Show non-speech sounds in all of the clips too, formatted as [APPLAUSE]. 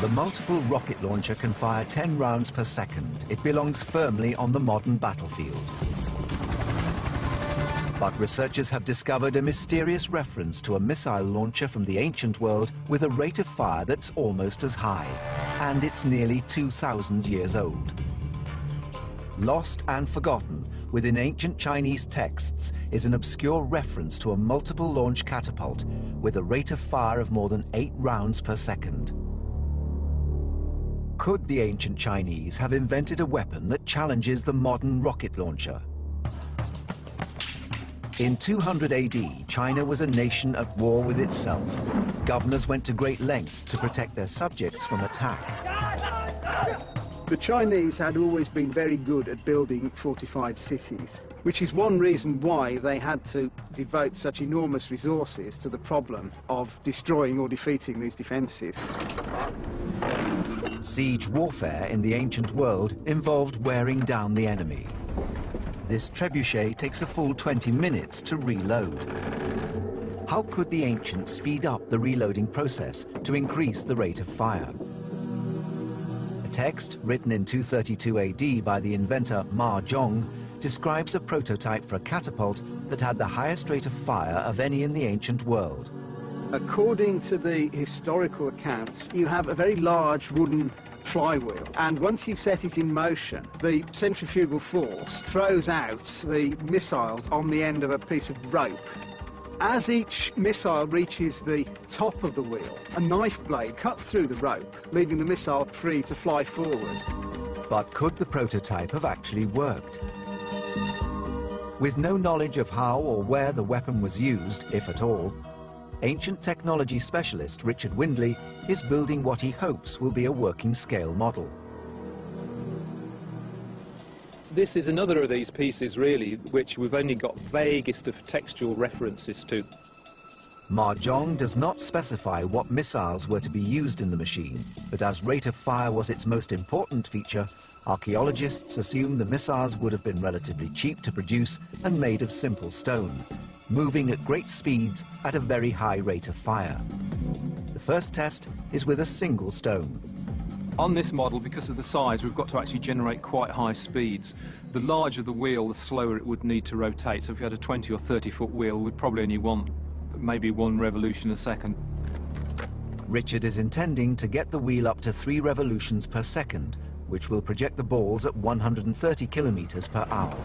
The multiple rocket launcher can fire 10 rounds per second. It belongs firmly on the modern battlefield. But researchers have discovered a mysterious reference to a missile launcher from the ancient world with a rate of fire that's almost as high. And it's nearly 2,000 years old. Lost and forgotten within ancient Chinese texts is an obscure reference to a multiple launch catapult with a rate of fire of more than eight rounds per second. Could the ancient Chinese have invented a weapon that challenges the modern rocket launcher? In 200 AD, China was a nation at war with itself. Governors went to great lengths to protect their subjects from attack. The Chinese had always been very good at building fortified cities, which is one reason why they had to devote such enormous resources to the problem of destroying or defeating these defences. Siege warfare in the ancient world involved wearing down the enemy. This trebuchet takes a full 20 minutes to reload. How could the ancients speed up the reloading process to increase the rate of fire? A text, written in 232 AD by the inventor Ma Jun, describes a prototype for a catapult that had the highest rate of fire of any in the ancient world. According to the historical accounts, you have a very large wooden flywheel and once you set it in motion the centrifugal force throws out the missiles on the end of a piece of rope as each missile reaches the top of the wheel, a knife blade cuts through the rope, leaving the missile free to fly forward. But could the prototype have actually worked? With no knowledge of how or where the weapon was used, if at all, ancient technology specialist Richard Windley is building what he hopes will be a working scale model. This is another of these pieces, really, which we've only got vaguest of textual references to. Ma Jun does not specify what missiles were to be used in the machine, but as rate of fire was its most important feature, archaeologists assume the missiles would have been relatively cheap to produce and made of simple stone, moving at great speeds at a very high rate of fire. The first test is with a single stone. On this model, because of the size, we've got to actually generate quite high speeds. The larger the wheel, the slower it would need to rotate. So if you had a 20 or 30 foot wheel, we'd probably only want maybe one revolution a second. Richard is intending to get the wheel up to three revolutions per second, which will project the balls at 130 kilometers per hour.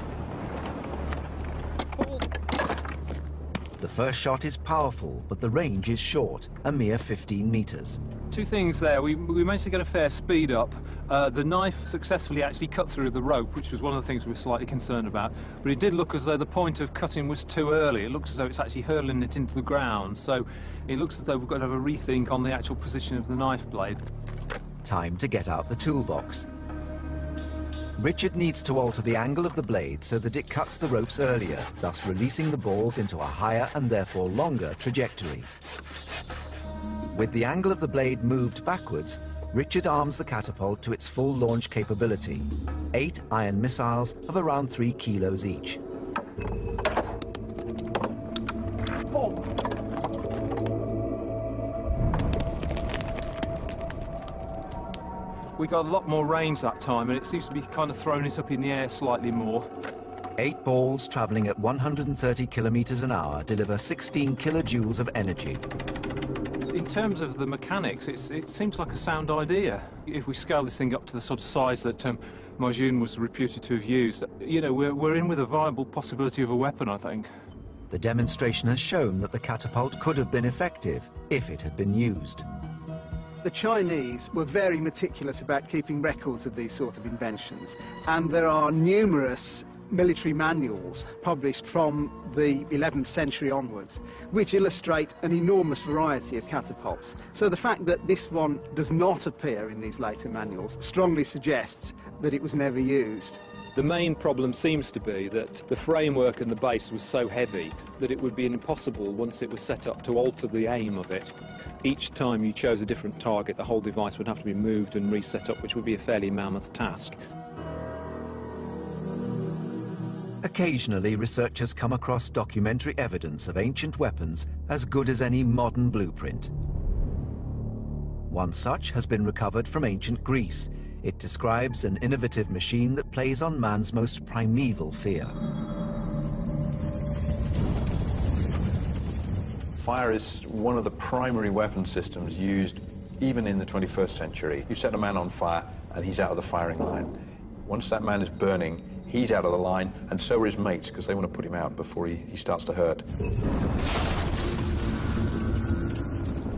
The first shot is powerful, but the range is short, a mere 15 meters two things there. We, we managed to get a fair speed up. Uh, the knife successfully actually cut through the rope, which was one of the things we were slightly concerned about. But it did look as though the point of cutting was too early. It looks as though it's actually hurling it into the ground. So it looks as though we've got to have a rethink on the actual position of the knife blade. Time to get out the toolbox. Richard needs to alter the angle of the blade so that it cuts the ropes earlier, thus releasing the balls into a higher and therefore longer trajectory. With the angle of the blade moved backwards, Richard arms the catapult to its full launch capability. Eight iron missiles of around three kilos each. We got a lot more range that time, and it seems to be kind of throwing it up in the air slightly more. Eight balls travelling at 130 kilometres an hour deliver 16 kilojoules of energy in terms of the mechanics, it seems like a sound idea. If we scale this thing up to the sort of size that um, Ma Jun was reputed to have used, you know, we're, we're in with a viable possibility of a weapon, I think. The demonstration has shown that the catapult could have been effective if it had been used. The Chinese were very meticulous about keeping records of these sort of inventions, and there are numerous military manuals published from the 11th century onwards, which illustrate an enormous variety of catapults. So the fact that this one does not appear in these later manuals strongly suggests that it was never used. The main problem seems to be that the framework and the base was so heavy that it would be impossible once it was set up to alter the aim of it. Each time you chose a different target, the whole device would have to be moved and reset up, which would be a fairly mammoth task. Occasionally, researchers come across documentary evidence of ancient weapons as good as any modern blueprint. One such has been recovered from ancient Greece. It describes an innovative machine that plays on man's most primeval fear. Fire is one of the primary weapon systems used even in the 21st century. You set a man on fire and he's out of the firing line. Once that man is burning, he's out of the line, and so are his mates because they want to put him out before he, he starts to hurt.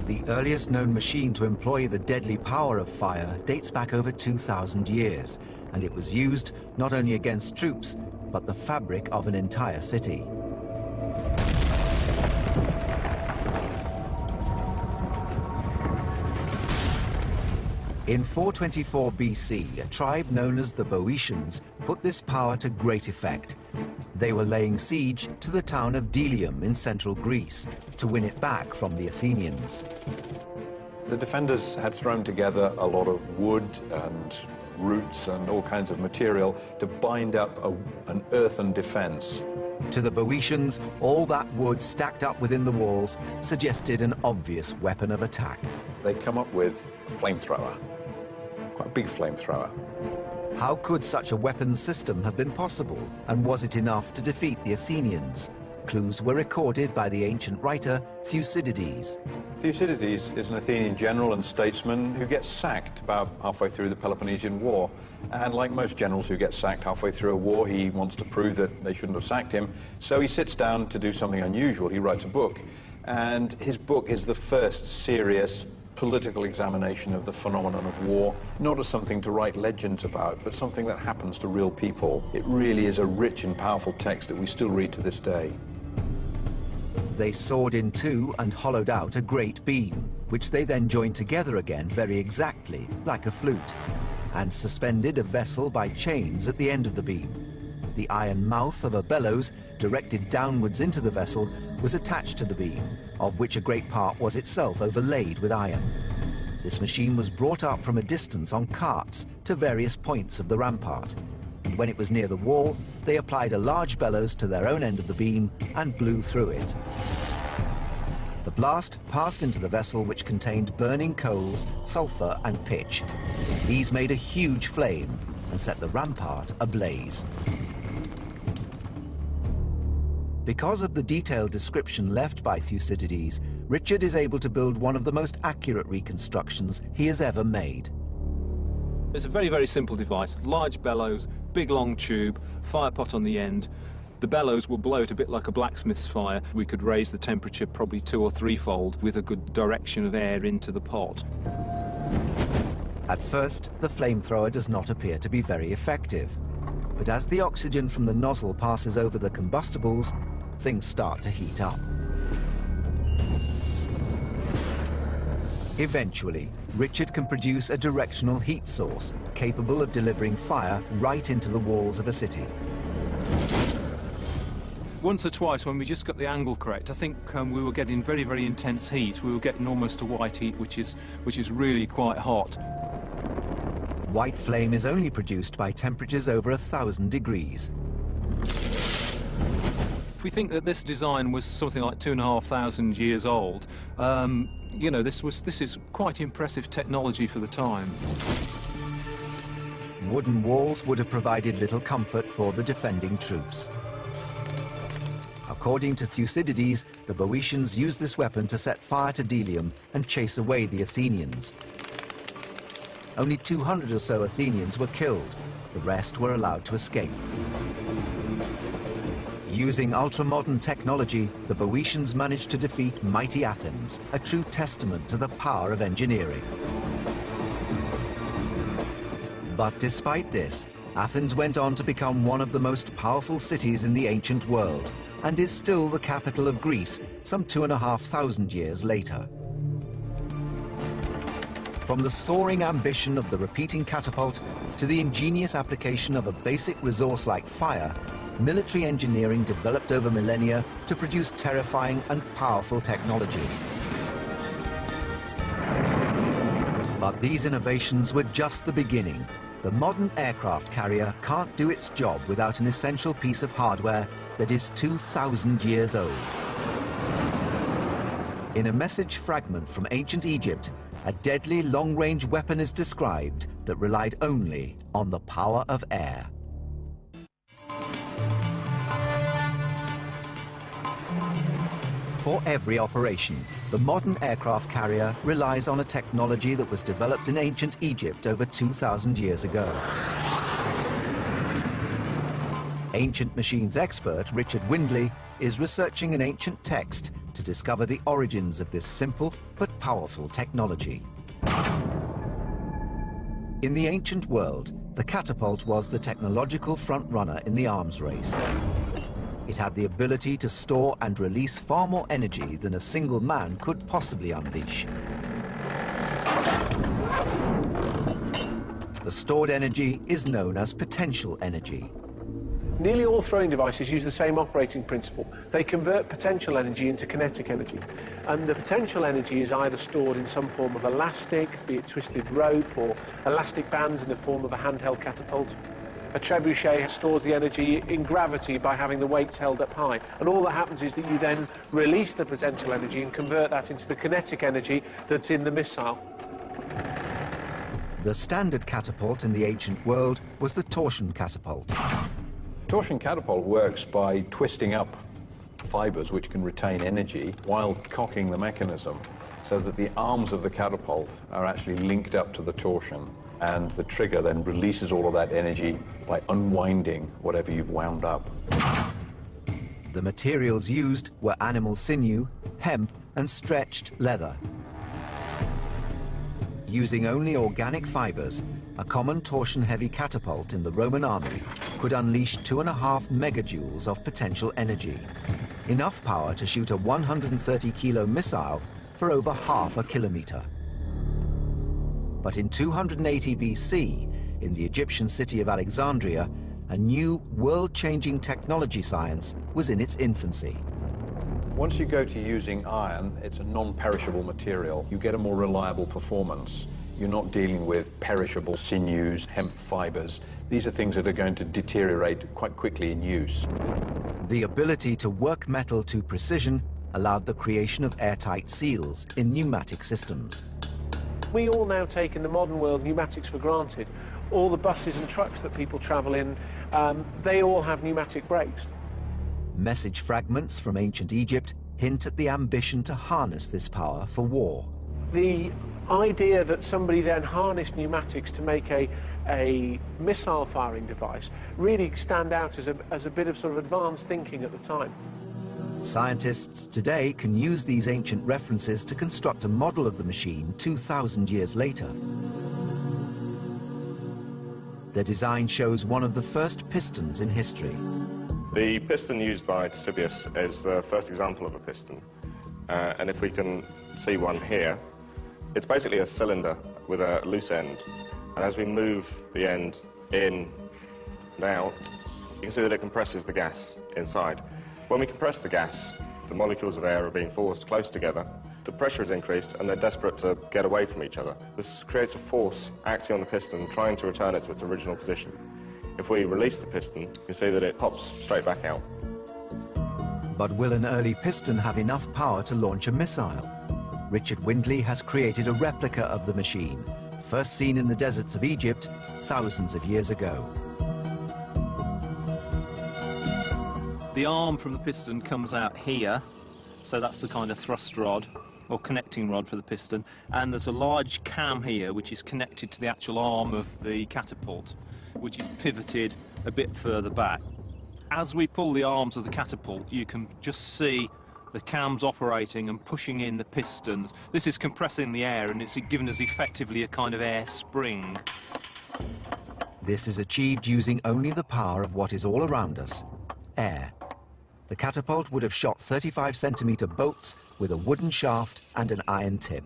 The earliest known machine to employ the deadly power of fire dates back over 2,000 years, and it was used not only against troops, but the fabric of an entire city. In 424 BC, a tribe known as the Boeotians put this power to great effect. They were laying siege to the town of Delium in central Greece to win it back from the Athenians. The defenders had thrown together a lot of wood and roots and all kinds of material to bind up a, an earthen defense. To the Boeotians, all that wood stacked up within the walls suggested an obvious weapon of attack. They come up with a flamethrower, quite a big flamethrower. How could such a weapons system have been possible, and was it enough to defeat the Athenians? Clues were recorded by the ancient writer Thucydides. Thucydides is an Athenian general and statesman who gets sacked about halfway through the Peloponnesian War. And like most generals who get sacked halfway through a war, he wants to prove that they shouldn't have sacked him. So he sits down to do something unusual. He writes a book. And his book is the first serious political examination of the phenomenon of war, not as something to write legends about, but something that happens to real people. It really is a rich and powerful text that we still read to this day. They sawed in two and hollowed out a great beam, which they then joined together again very exactly, like a flute, and suspended a vessel by chains at the end of the beam. The iron mouth of a bellows, directed downwards into the vessel, was attached to the beam, of which a great part was itself overlaid with iron. This machine was brought up from a distance on carts to various points of the rampart, and when it was near the wall, they applied a large bellows to their own end of the beam and blew through it. The blast passed into the vessel which contained burning coals, sulfur and pitch. These made a huge flame and set the rampart ablaze. Because of the detailed description left by Thucydides, Richard is able to build one of the most accurate reconstructions he has ever made. It's a very, very simple device. Large bellows, big long tube, fire pot on the end. The bellows will blow it a bit like a blacksmith's fire. We could raise the temperature probably two or threefold with a good direction of air into the pot. At first, the flamethrower does not appear to be very effective. But as the oxygen from the nozzle passes over the combustibles, things start to heat up. Eventually, Richard can produce a directional heat source capable of delivering fire right into the walls of a city. Once or twice when we just got the angle correct, I think um, we were getting very, very intense heat. We were getting almost a white heat, which is, which is really quite hot. White flame is only produced by temperatures over a thousand degrees. If we think that this design was something like two and a half thousand years old, um, you know, this was this is quite impressive technology for the time. Wooden walls would have provided little comfort for the defending troops. According to Thucydides, the Boeotians used this weapon to set fire to Delium and chase away the Athenians. Only 200 or so Athenians were killed. The rest were allowed to escape. Using ultra-modern technology, the Boeotians managed to defeat mighty Athens, a true testament to the power of engineering. But despite this, Athens went on to become one of the most powerful cities in the ancient world, and is still the capital of Greece some two and a half thousand years later. From the soaring ambition of the repeating catapult to the ingenious application of a basic resource like fire, military engineering developed over millennia to produce terrifying and powerful technologies. But these innovations were just the beginning. The modern aircraft carrier can't do its job without an essential piece of hardware that is 2,000 years old. In a message fragment from ancient Egypt, a deadly long-range weapon is described that relied only on the power of air. For every operation, the modern aircraft carrier relies on a technology that was developed in ancient Egypt over 2,000 years ago. Ancient machines expert Richard Windley is researching an ancient text to discover the origins of this simple but powerful technology. In the ancient world, the catapult was the technological front-runner in the arms race. It had the ability to store and release far more energy than a single man could possibly unleash. The stored energy is known as potential energy. Nearly all throwing devices use the same operating principle. They convert potential energy into kinetic energy. And the potential energy is either stored in some form of elastic, be it twisted rope, or elastic bands in the form of a handheld catapult, a trebuchet stores the energy in gravity by having the weights held up high. And all that happens is that you then release the potential energy and convert that into the kinetic energy that's in the missile. The standard catapult in the ancient world was the torsion catapult. Torsion catapult works by twisting up fibers which can retain energy while cocking the mechanism so that the arms of the catapult are actually linked up to the torsion and the trigger then releases all of that energy by unwinding whatever you've wound up. The materials used were animal sinew, hemp and stretched leather. Using only organic fibers, a common torsion-heavy catapult in the Roman army could unleash two and a half megajoules of potential energy, enough power to shoot a 130-kilo missile for over half a kilometer. But in 280 BC, in the Egyptian city of Alexandria, a new world-changing technology science was in its infancy. Once you go to using iron, it's a non-perishable material. You get a more reliable performance. You're not dealing with perishable sinews, hemp fibers. These are things that are going to deteriorate quite quickly in use. The ability to work metal to precision allowed the creation of airtight seals in pneumatic systems. We all now take in the modern world pneumatics for granted. All the buses and trucks that people travel in, um, they all have pneumatic brakes. Message fragments from ancient Egypt hint at the ambition to harness this power for war. The idea that somebody then harnessed pneumatics to make a, a missile firing device really stand out as a, as a bit of sort of advanced thinking at the time. Scientists today can use these ancient references to construct a model of the machine 2,000 years later. Their design shows one of the first pistons in history. The piston used by Ctesibius is the first example of a piston. Uh, and if we can see one here, it's basically a cylinder with a loose end. And as we move the end in and out, you can see that it compresses the gas inside. When we compress the gas, the molecules of air are being forced close together. The pressure is increased and they're desperate to get away from each other. This creates a force acting on the piston, trying to return it to its original position. If we release the piston, you see that it pops straight back out. But will an early piston have enough power to launch a missile? Richard Windley has created a replica of the machine, first seen in the deserts of Egypt thousands of years ago. The arm from the piston comes out here, so that's the kind of thrust rod or connecting rod for the piston, and there's a large cam here which is connected to the actual arm of the catapult, which is pivoted a bit further back. As we pull the arms of the catapult, you can just see the cams operating and pushing in the pistons. This is compressing the air and it's giving us effectively a kind of air spring. This is achieved using only the power of what is all around us, air. The catapult would have shot 35 centimetre bolts with a wooden shaft and an iron tip.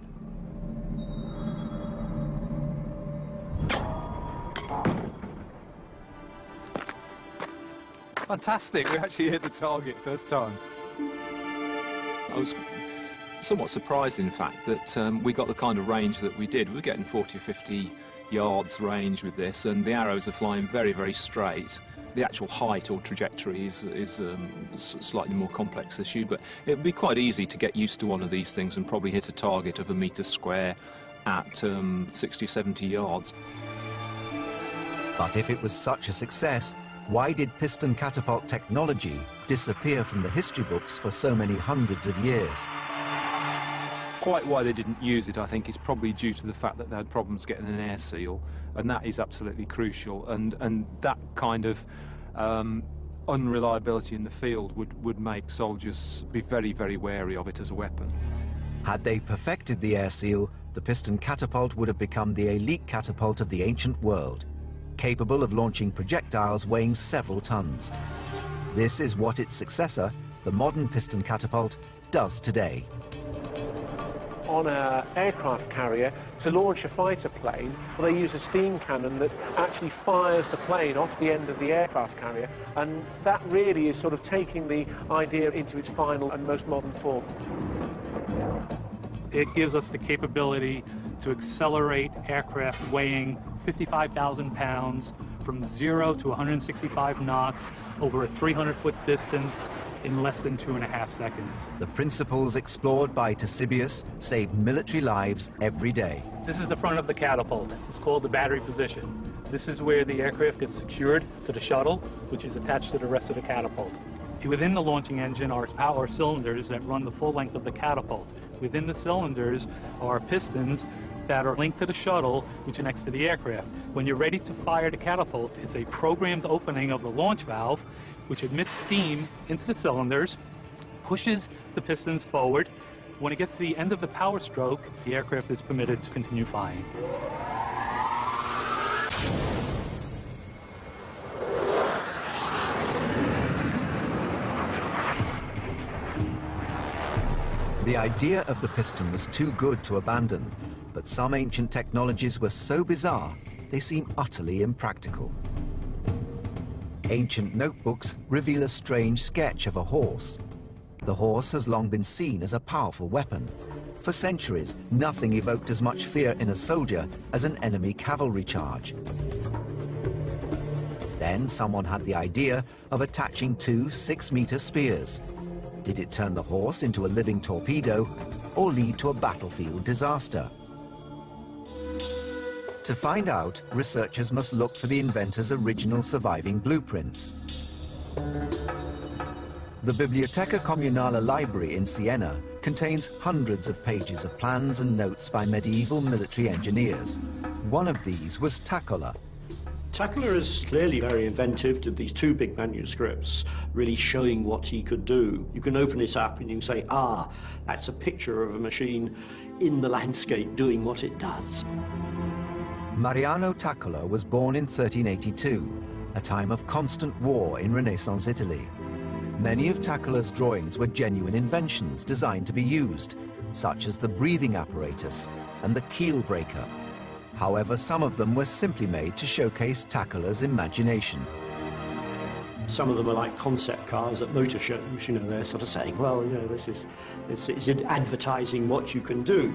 Fantastic, we actually hit the target first time. I was somewhat surprised, in fact, that um, we got the kind of range that we did. We were getting 40 or 50 yards range with this, and the arrows are flying very, very straight. The actual height or trajectory is, is um, a slightly more complex issue, but it would be quite easy to get used to one of these things and probably hit a target of a metre square at um, 60, 70 yards. But if it was such a success, why did piston catapult technology disappear from the history books for so many hundreds of years? Quite why they didn't use it, I think, is probably due to the fact that they had problems getting an air seal, and that is absolutely crucial. And and that kind of um, unreliability in the field would, would make soldiers be very, very wary of it as a weapon. Had they perfected the air seal, the piston catapult would have become the elite catapult of the ancient world, capable of launching projectiles weighing several tons. This is what its successor, the modern piston catapult, does today on an aircraft carrier to launch a fighter plane, well, they use a steam cannon that actually fires the plane off the end of the aircraft carrier, and that really is sort of taking the idea into its final and most modern form. It gives us the capability to accelerate aircraft weighing 55,000 pounds from zero to 165 knots over a 300 foot distance in less than two and a half seconds. The principles explored by Ctesibius save military lives every day. This is the front of the catapult. It's called the battery position. This is where the aircraft gets secured to the shuttle, which is attached to the rest of the catapult. Within the launching engine are power cylinders that run the full length of the catapult. Within the cylinders are pistons that are linked to the shuttle, which are next to the aircraft. When you're ready to fire the catapult, it's a programmed opening of the launch valve, which admits steam into the cylinders, pushes the pistons forward. When it gets to the end of the power stroke, the aircraft is permitted to continue flying. The idea of the piston was too good to abandon, but some ancient technologies were so bizarre, they seem utterly impractical. Ancient notebooks reveal a strange sketch of a horse. The horse has long been seen as a powerful weapon. For centuries, nothing evoked as much fear in a soldier as an enemy cavalry charge. Then someone had the idea of attaching two six-meter spears. Did it turn the horse into a living torpedo or lead to a battlefield disaster? To find out, researchers must look for the inventor's original surviving blueprints. The Biblioteca Comunale Library in Siena contains hundreds of pages of plans and notes by medieval military engineers. One of these was Taccola. Taccola is clearly very inventive, did these two big manuscripts, really showing what he could do. You can open it up and you can say, ah, that's a picture of a machine in the landscape doing what it does. Mariano Taccola was born in 1382, a time of constant war in Renaissance Italy. Many of Taccola's drawings were genuine inventions designed to be used, such as the breathing apparatus and the keel breaker. However, some of them were simply made to showcase Taccola's imagination. Some of them are like concept cars at motor shows, you know, they're sort of saying, well, you know, this is, it's advertising what you can do.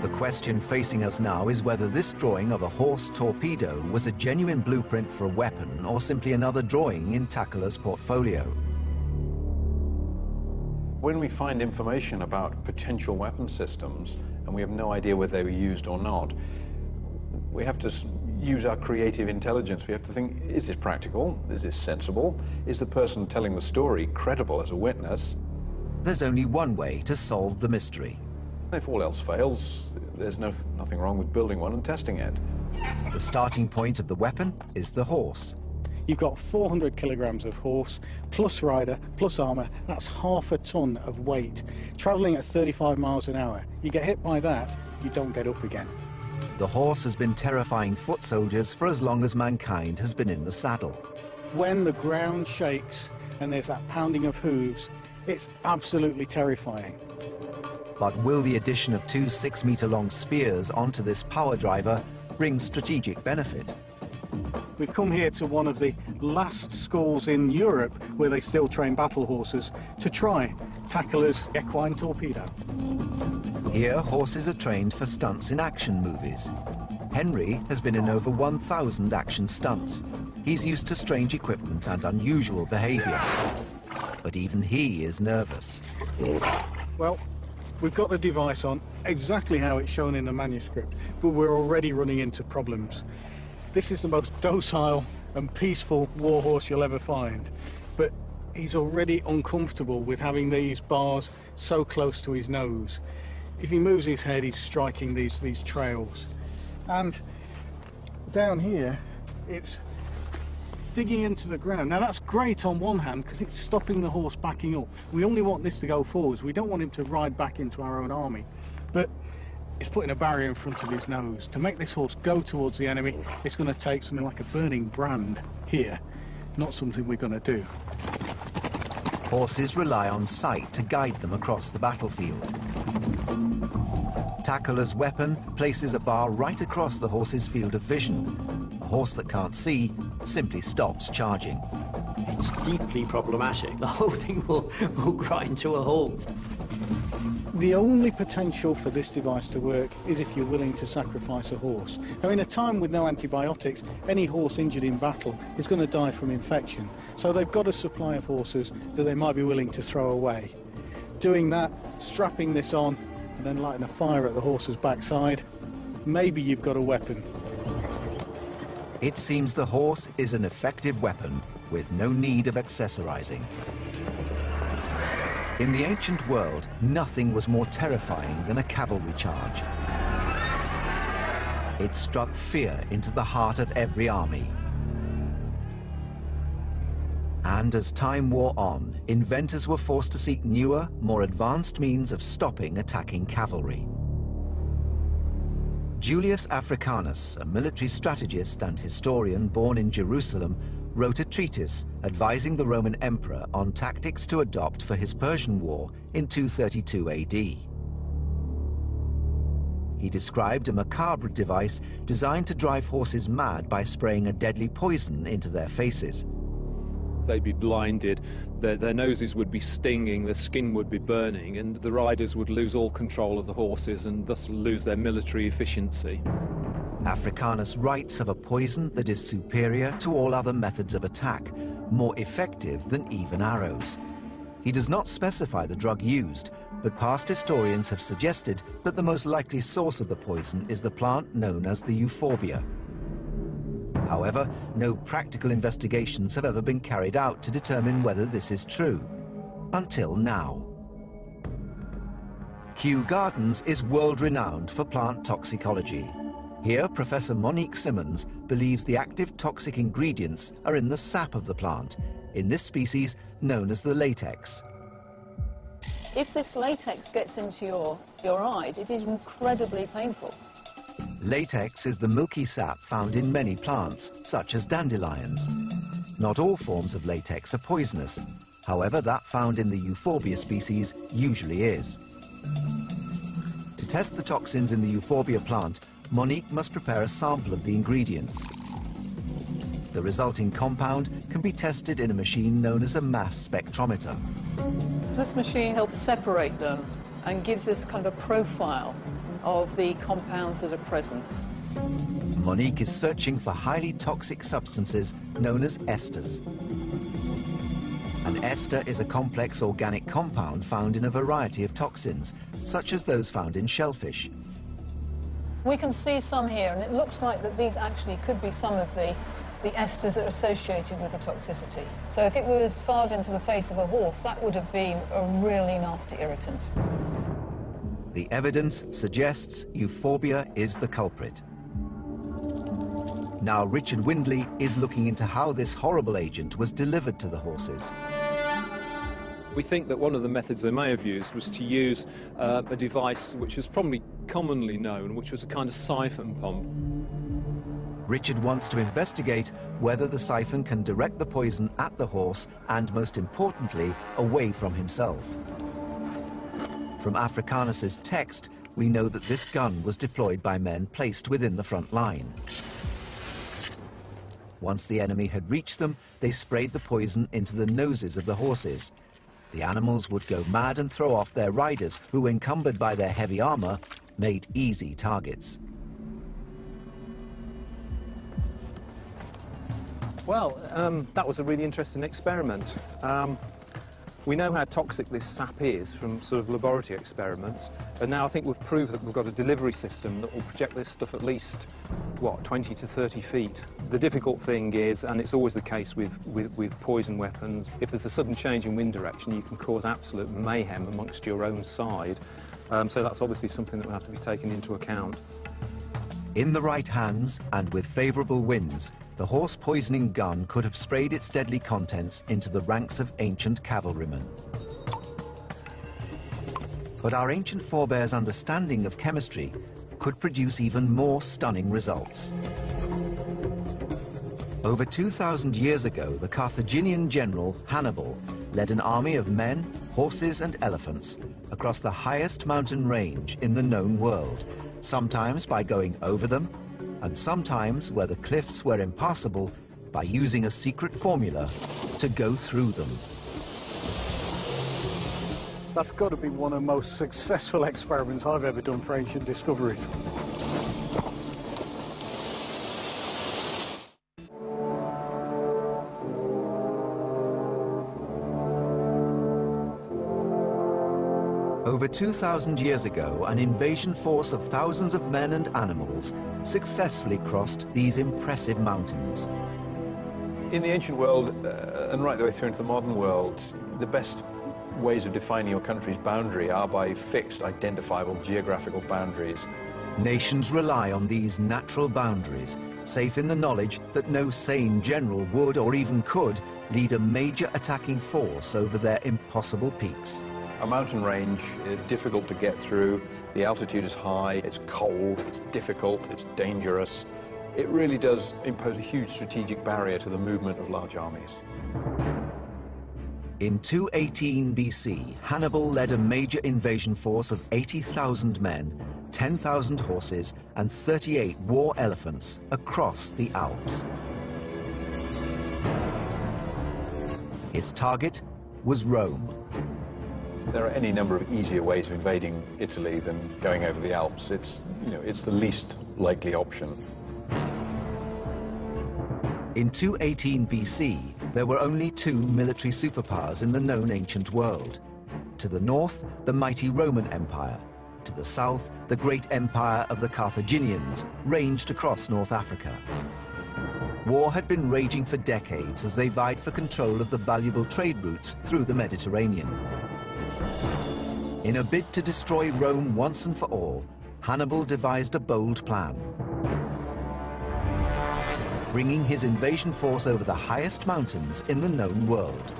The question facing us now is whether this drawing of a horse torpedo was a genuine blueprint for a weapon or simply another drawing in Taccola's portfolio. When we find information about potential weapon systems and we have no idea whether they were used or not, we have to use our creative intelligence. We have to think, is this practical? Is this sensible? Is the person telling the story credible as a witness? There's only one way to solve the mystery. If all else fails, there's no, nothing wrong with building one and testing it. The starting point of the weapon is the horse. You've got 400 kilograms of horse, plus rider, plus armour. That's half a ton of weight, travelling at 35 miles an hour. You get hit by that, you don't get up again. The horse has been terrifying foot soldiers for as long as mankind has been in the saddle. When the ground shakes and there's that pounding of hooves, it's absolutely terrifying. But will the addition of two six-metre-long spears onto this power driver bring strategic benefit? We've come here to one of the last schools in Europe where they still train battle horses to try Taccola's equine torpedo. Here, horses are trained for stunts in action movies. Henry has been in over 1,000 action stunts. He's used to strange equipment and unusual behaviour. But even he is nervous. Well, We've got the device on exactly how it's shown in the manuscript, but we're already running into problems. This is the most docile and peaceful warhorse you'll ever find, but he's already uncomfortable with having these bars so close to his nose. If he moves his head, he's striking these, these trails. And down here, it's digging into the ground. Now that's great on one hand because it's stopping the horse backing up. We only want this to go forwards. We don't want him to ride back into our own army. But it's putting a barrier in front of his nose. To make this horse go towards the enemy, it's going to take something like a burning brand here. Not something we're going to do. Horses rely on sight to guide them across the battlefield. Taccola's weapon places a bar right across the horse's field of vision. A horse that can't see simply stops charging. It's deeply problematic. The whole thing will, will grind to a halt. The only potential for this device to work is if you're willing to sacrifice a horse. Now, in a time with no antibiotics, any horse injured in battle is going to die from infection. So they've got a supply of horses that they might be willing to throw away. Doing that, strapping this on, and then lighting a fire at the horse's backside, maybe you've got a weapon. It seems the horse is an effective weapon with no need of accessorizing. In the ancient world, nothing was more terrifying than a cavalry charge. It struck fear into the heart of every army. And as time wore on, inventors were forced to seek newer, more advanced means of stopping attacking cavalry. Julius Africanus, a military strategist and historian born in Jerusalem, wrote a treatise advising the Roman emperor on tactics to adopt for his Persian War in 232 AD. He described a macabre device designed to drive horses mad by spraying a deadly poison into their faces. They'd be blinded, their, their noses would be stinging, their skin would be burning, and the riders would lose all control of the horses and thus lose their military efficiency. Africanus writes of a poison that is superior to all other methods of attack, more effective than even arrows. He does not specify the drug used, but past historians have suggested that the most likely source of the poison is the plant known as the euphorbia. However, no practical investigations have ever been carried out to determine whether this is true. Until now. Kew Gardens is world-renowned for plant toxicology. Here, Professor Monique Simmonds believes the active toxic ingredients are in the sap of the plant, in this species known as the latex. If this latex gets into your, your eyes, it is incredibly painful. Latex is the milky sap found in many plants, such as dandelions. Not all forms of latex are poisonous. However, that found in the euphorbia species usually is. To test the toxins in the euphorbia plant, Monique must prepare a sample of the ingredients. The resulting compound can be tested in a machine known as a mass spectrometer. This machine helps separate them and gives us kind of a profile of the compounds that are present. Monique is searching for highly toxic substances known as esters. An ester is a complex organic compound found in a variety of toxins, such as those found in shellfish. We can see some here, and it looks like that these actually could be some of the, the esters that are associated with the toxicity. So if it was fired into the face of a horse, that would have been a really nasty irritant. The evidence suggests euphorbia is the culprit. Now Richard Windley is looking into how this horrible agent was delivered to the horses. We think that one of the methods they may have used was to use uh, a device which was probably commonly known, which was a kind of siphon pump. Richard wants to investigate whether the siphon can direct the poison at the horse and, most importantly, away from himself. From Africanus's text, we know that this gun was deployed by men placed within the front line. Once the enemy had reached them, they sprayed the poison into the noses of the horses. The animals would go mad and throw off their riders, who, encumbered by their heavy armor, made easy targets. Well, um, that was a really interesting experiment. Um, We know how toxic this sap is from sort of laboratory experiments, and now I think we've proved that we've got a delivery system that will project this stuff at least, what, 20 to 30 feet. The difficult thing is, and it's always the case with, with, with poison weapons, if there's a sudden change in wind direction, you can cause absolute mayhem amongst your own side. Um, so that's obviously something that will have to be taken into account. In the right hands and with favourable winds, the horse poisoning gun could have sprayed its deadly contents into the ranks of ancient cavalrymen. But our ancient forebears' understanding of chemistry could produce even more stunning results. Over 2,000 years ago, the Carthaginian general Hannibal led an army of men, horses and elephants across the highest mountain range in the known world, sometimes by going over them, and sometimes, where the cliffs were impassable, by using a secret formula to go through them. That's got to be one of the most successful experiments I've ever done for ancient discoveries. Over 2,000 years ago, an invasion force of thousands of men and animals successfully crossed these impressive mountains. In the ancient world, uh, and right the way through into the modern world, the best ways of defining your country's boundary are by fixed, identifiable geographical boundaries. Nations rely on these natural boundaries, safe in the knowledge that no sane general would or even could lead a major attacking force over their impossible peaks. A mountain range is difficult to get through. The altitude is high, it's cold, it's difficult, it's dangerous. It really does impose a huge strategic barrier to the movement of large armies. In 218 BC, Hannibal led a major invasion force of 80,000 men, 10,000 horses, and 38 war elephants across the Alps. His target was Rome. There are any number of easier ways of invading Italy than going over the Alps. It's, you know, it's the least likely option. In 218 BC, there were only two military superpowers in the known ancient world. To the north, the mighty Roman Empire. To the south, the great empire of the Carthaginians ranged across North Africa. War had been raging for decades as they vied for control of the valuable trade routes through the Mediterranean. In a bid to destroy Rome once and for all, Hannibal devised a bold plan. Bringing his invasion force over the highest mountains in the known world.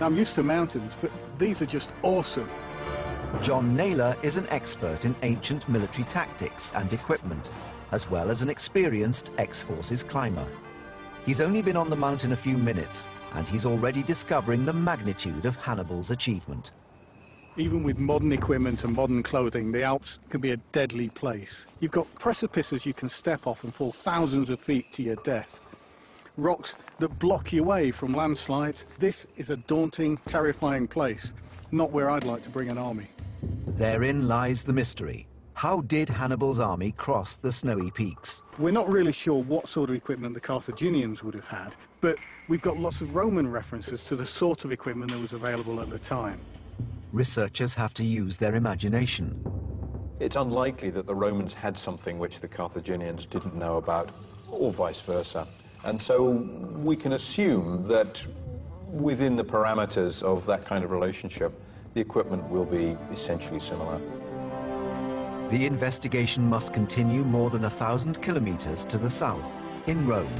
I'm used to mountains, but these are just awesome. John Naylor is an expert in ancient military tactics and equipment, as well as an experienced ex-forces climber. He's only been on the mountain a few minutes, and he's already discovering the magnitude of Hannibal's achievement. Even with modern equipment and modern clothing, the Alps can be a deadly place. You've got precipices you can step off and fall thousands of feet to your death. Rocks that block your way from landslides. This is a daunting, terrifying place, not where I'd like to bring an army. Therein lies the mystery. How did Hannibal's army cross the snowy peaks? We're not really sure what sort of equipment the Carthaginians would have had, but we've got lots of Roman references to the sort of equipment that was available at the time. Researchers have to use their imagination. It's unlikely that the Romans had something which the Carthaginians didn't know about, or vice versa. And so we can assume that within the parameters of that kind of relationship, the equipment will be essentially similar. The investigation must continue more than a thousand kilometers to the south, in Rome.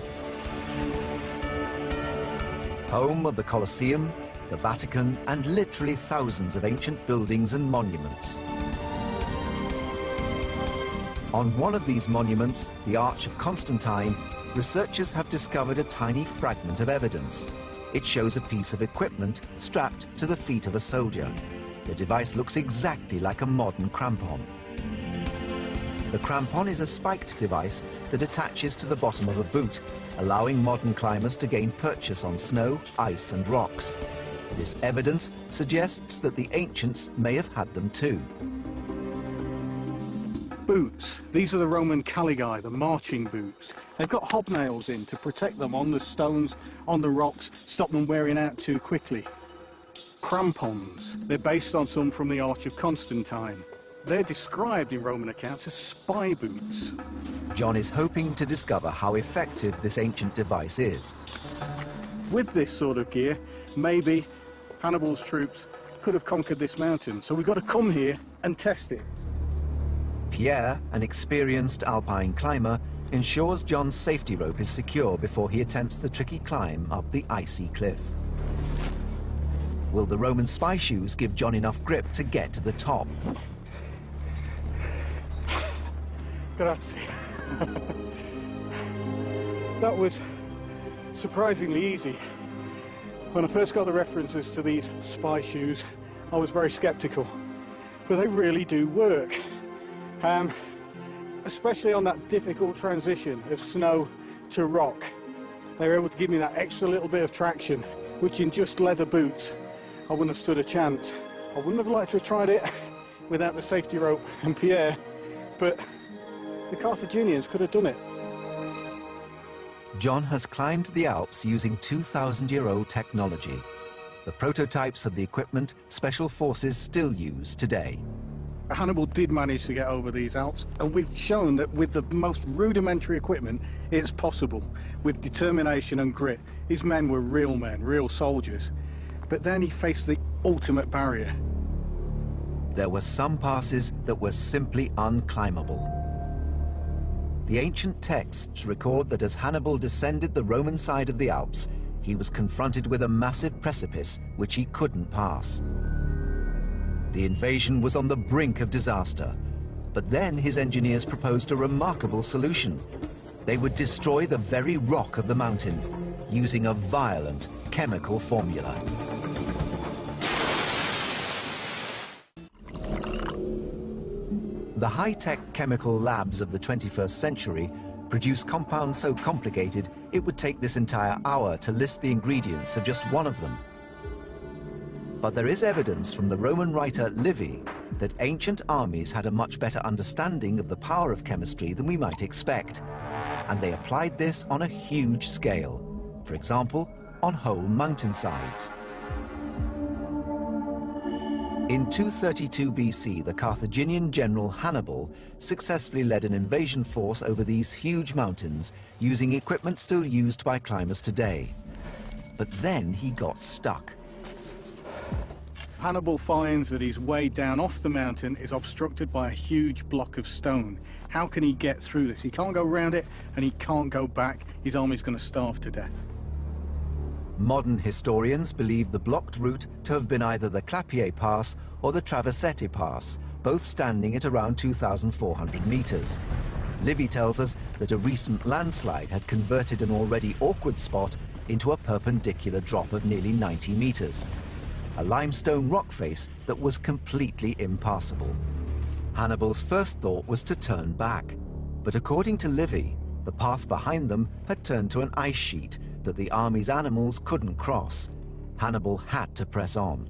Home of the Colosseum, the Vatican, and literally thousands of ancient buildings and monuments. On one of these monuments, the Arch of Constantine, researchers have discovered a tiny fragment of evidence. It shows a piece of equipment strapped to the feet of a soldier. The device looks exactly like a modern crampon. The crampon is a spiked device that attaches to the bottom of a boot, allowing modern climbers to gain purchase on snow, ice and rocks. This evidence suggests that the ancients may have had them too. boots. These are the Roman caligae, the marching boots. They've got hobnails in to protect them on the stones, on the rocks, stop them wearing out too quickly. Crampons. They're based on some from the Arch of Constantine. They're described in Roman accounts as spy boots. John is hoping to discover how effective this ancient device is. With this sort of gear, maybe Hannibal's troops could have conquered this mountain. So we've got to come here and test it. Pierre, an experienced alpine climber, ensures John's safety rope is secure before he attempts the tricky climb up the icy cliff. Will the Roman spy shoes give John enough grip to get to the top? Grazie. that was surprisingly easy. When I first got the references to these spy shoes, I was very skeptical, but they really do work. Um, especially on that difficult transition of snow to rock. They were able to give me that extra little bit of traction, which in just leather boots, I wouldn't have stood a chance. I wouldn't have liked to have tried it without the safety rope and Pierre, but the Carthaginians could have done it. John has climbed the Alps using 2,000-year-old technology. The prototypes of the equipment special forces still use today. Hannibal did manage to get over these Alps, and we've shown that with the most rudimentary equipment, it's possible. With determination and grit, his men were real men, real soldiers. But then he faced the ultimate barrier. There were some passes that were simply unclimbable. The ancient texts record that as Hannibal descended the Roman side of the Alps, he was confronted with a massive precipice which he couldn't pass. The invasion was on the brink of disaster, but then his engineers proposed a remarkable solution. They would destroy the very rock of the mountain using a violent chemical formula. The high-tech chemical labs of the 21st century produce compounds so complicated it would take this entire hour to list the ingredients of just one of them. But there is evidence from the Roman writer Livy that ancient armies had a much better understanding of the power of chemistry than we might expect, and they applied this on a huge scale, for example, on whole mountainsides. In 232 BC, the Carthaginian general Hannibal successfully led an invasion force over these huge mountains using equipment still used by climbers today. But then he got stuck. Hannibal finds that his way down off the mountain is obstructed by a huge block of stone. How can he get through this? He can't go around it and he can't go back. His army's going to starve to death. Modern historians believe the blocked route to have been either the Clapier Pass or the Traversette Pass, both standing at around 2,400 meters. Livy tells us that a recent landslide had converted an already awkward spot into a perpendicular drop of nearly 90 meters, a limestone rock face that was completely impassable. Hannibal's first thought was to turn back, but according to Livy, the path behind them had turned to an ice sheet that the army's animals couldn't cross. Hannibal had to press on.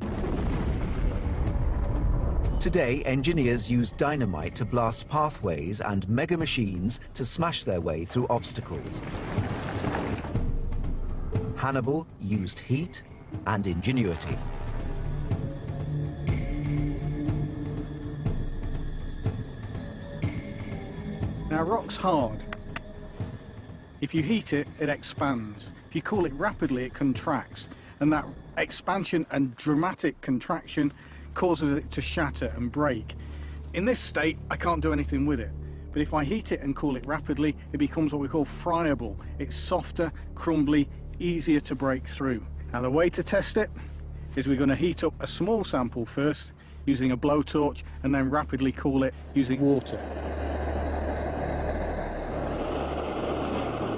Today, engineers use dynamite to blast pathways and mega machines to smash their way through obstacles. Hannibal used heat and ingenuity. Now, rock's hard. If you heat it, it expands. If you cool it rapidly, it contracts. And that expansion and dramatic contraction causes it to shatter and break. In this state, I can't do anything with it. But if I heat it and cool it rapidly, it becomes what we call friable. It's softer, crumbly, easier to break through. Now the way to test it is we're going to heat up a small sample first using a blowtorch and then rapidly cool it using water.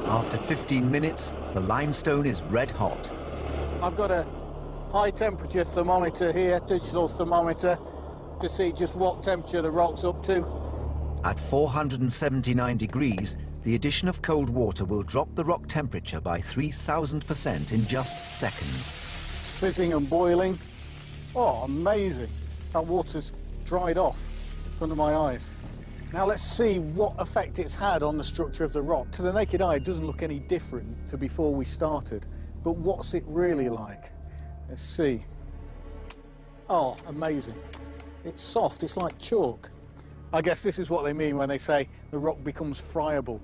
After 15 minutes, the limestone is red hot. I've got a high temperature thermometer here, digital thermometer, to see just what temperature the rock's up to. At 479 degrees, the addition of cold water will drop the rock temperature by 3,000% in just seconds. It's fizzing and boiling. Oh, amazing. That water's dried off in front of my eyes. Now let's see what effect it's had on the structure of the rock. To the naked eye, it doesn't look any different to before we started. But what's it really like? Let's see. Oh, amazing. It's soft, it's like chalk. I guess this is what they mean when they say the rock becomes friable.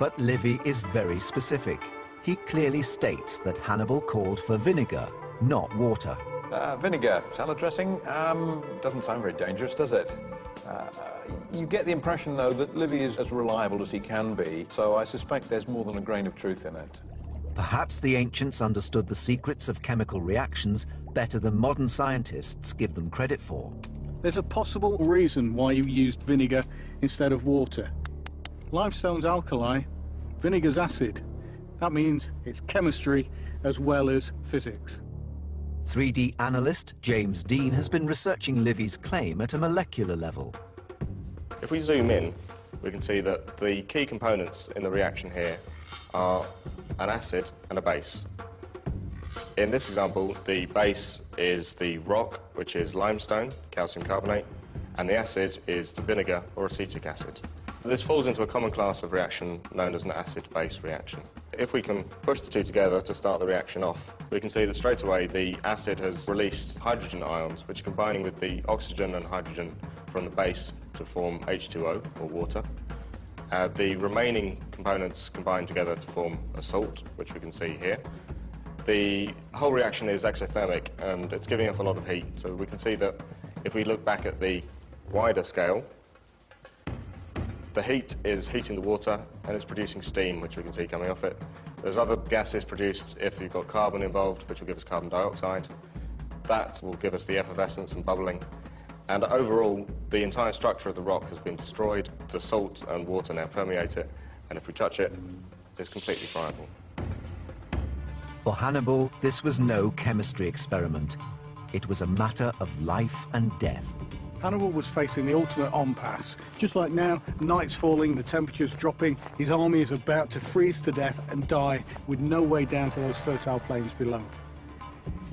But Livy is very specific. He clearly states that Hannibal called for vinegar, not water. Uh, vinegar, salad dressing, um, doesn't sound very dangerous, does it? Uh, you get the impression, though, that Livy is as reliable as he can be, so I suspect there's more than a grain of truth in it. Perhaps the ancients understood the secrets of chemical reactions better than modern scientists give them credit for. There's a possible reason why you used vinegar instead of water. Limestone's alkali, vinegar's acid. That means it's chemistry as well as physics. 3D analyst James Dean has been researching Livy's claim at a molecular level. If we zoom in, we can see that the key components in the reaction here are an acid and a base. In this example, the base is the rock, which is limestone, calcium carbonate, and the acid is the vinegar or acetic acid. This falls into a common class of reaction known as an acid-base reaction. If we can push the two together to start the reaction off, we can see that straight away the acid has released hydrogen ions, which are combining with the oxygen and hydrogen from the base to form H2O, or water. Uh, the remaining components combine together to form a salt, which we can see here. The whole reaction is exothermic and it's giving off a lot of heat. So we can see that if we look back at the wider scale, the heat is heating the water and it's producing steam, which we can see coming off it. There's other gases produced if you've got carbon involved, which will give us carbon dioxide. That will give us the effervescence and bubbling. And overall, the entire structure of the rock has been destroyed. The salt and water now permeate it, and if we touch it, it's completely friable. For Hannibal, this was no chemistry experiment. It was a matter of life and death. Hannibal was facing the ultimate impasse. Just like now, night's falling, the temperature's dropping, his army is about to freeze to death and die with no way down to those fertile plains below.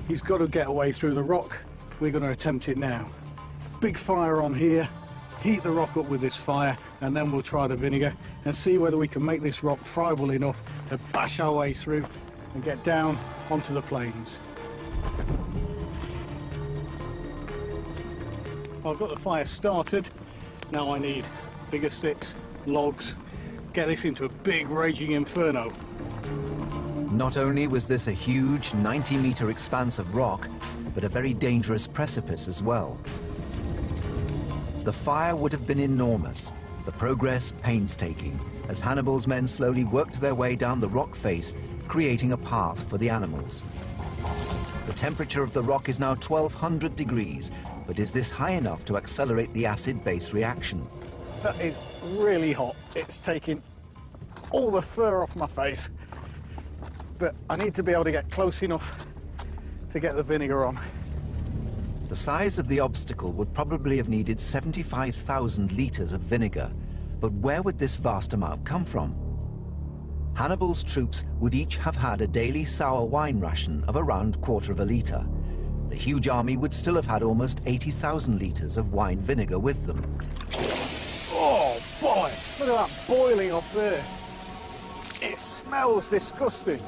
He's got to get away through the rock. We're going to attempt it now. Big fire on here, heat the rock up with this fire, and then we'll try the vinegar and see whether we can make this rock friable enough to bash our way through and get down onto the plains. I've got the fire started. Now I need bigger sticks, logs, get this into a big raging inferno. Not only was this a huge 90 meter expanse of rock, but a very dangerous precipice as well. The fire would have been enormous, the progress painstaking, as Hannibal's men slowly worked their way down the rock face, creating a path for the animals. The temperature of the rock is now 1200 degrees, but is this high enough to accelerate the acid-base reaction? That is really hot. It's taking all the fur off my face. But I need to be able to get close enough to get the vinegar on. The size of the obstacle would probably have needed 75,000 litres of vinegar. But where would this vast amount come from? Hannibal's troops would each have had a daily sour wine ration of around quarter of a litre. The huge army would still have had almost 80,000 litres of wine vinegar with them. Oh boy, look at that boiling up there. It smells disgusting.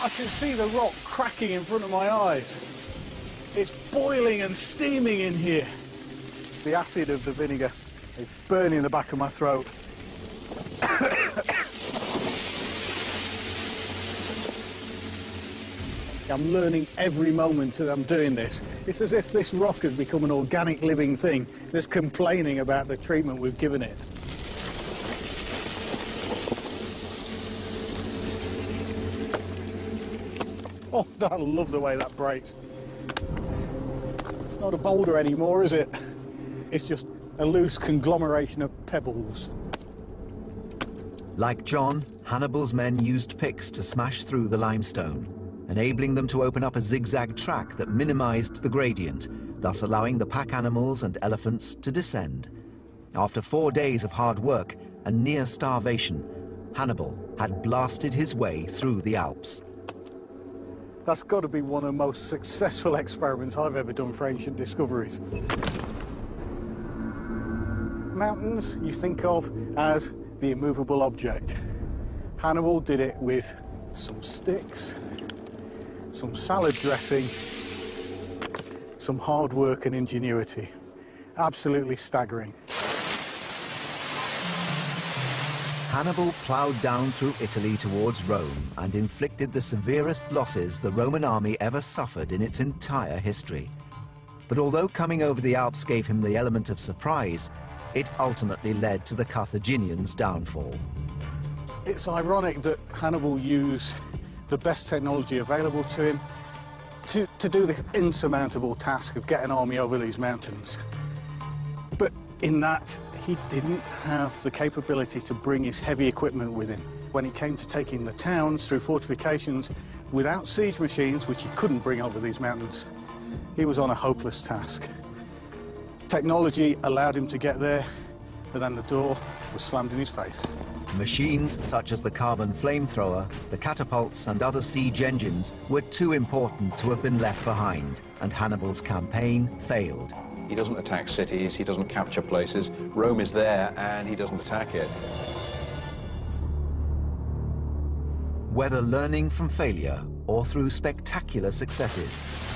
I can see the rock cracking in front of my eyes. It's boiling and steaming in here. The acid of the vinegar is burning in the back of my throat. I'm learning every moment that I'm doing this. It's as if this rock has become an organic living thing that's complaining about the treatment we've given it. [LAUGHS] Oh, I love the way that breaks. It's not a boulder anymore, is it? It's just a loose conglomeration of pebbles. Like John, Hannibal's men used picks to smash through the limestone, enabling them to open up a zigzag track that minimized the gradient, thus allowing the pack animals and elephants to descend. After four days of hard work and near starvation, Hannibal had blasted his way through the Alps. That's got to be one of the most successful experiments I've ever done for ancient discoveries. Mountains you think of as the immovable object. Hannibal did it with some sticks, some salad dressing, some hard work and ingenuity. Absolutely staggering. Hannibal ploughed down through Italy towards Rome and inflicted the severest losses the Roman army ever suffered in its entire history. But although coming over the Alps gave him the element of surprise, it ultimately led to the Carthaginians' downfall. It's ironic that Hannibal used the best technology available to him to, to do this insurmountable task of getting an army over these mountains. But in that, he didn't have the capability to bring his heavy equipment with him. When it came to taking the towns through fortifications without siege machines, which he couldn't bring over these mountains, he was on a hopeless task. Technology allowed him to get there, but then the door was slammed in his face. Machines such as the carbon flamethrower, the catapults and other siege engines were too important to have been left behind, and Hannibal's campaign failed. He doesn't attack cities, he doesn't capture places. Rome is there and he doesn't attack it. Whether learning from failure or through spectacular successes,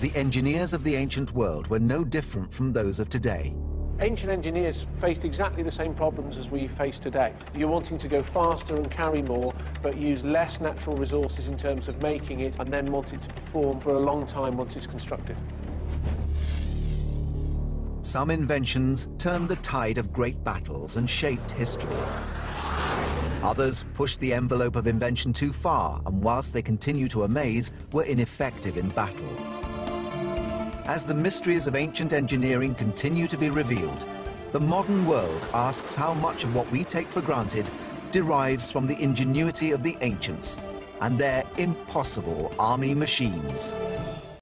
the engineers of the ancient world were no different from those of today. Ancient engineers faced exactly the same problems as we face today. You're wanting to go faster and carry more, but use less natural resources in terms of making it, and then want it to perform for a long time once it's constructed. Some inventions turned the tide of great battles and shaped history. Others pushed the envelope of invention too far, and whilst they continue to amaze, were ineffective in battle. As the mysteries of ancient engineering continue to be revealed, the modern world asks how much of what we take for granted derives from the ingenuity of the ancients and their impossible army machines.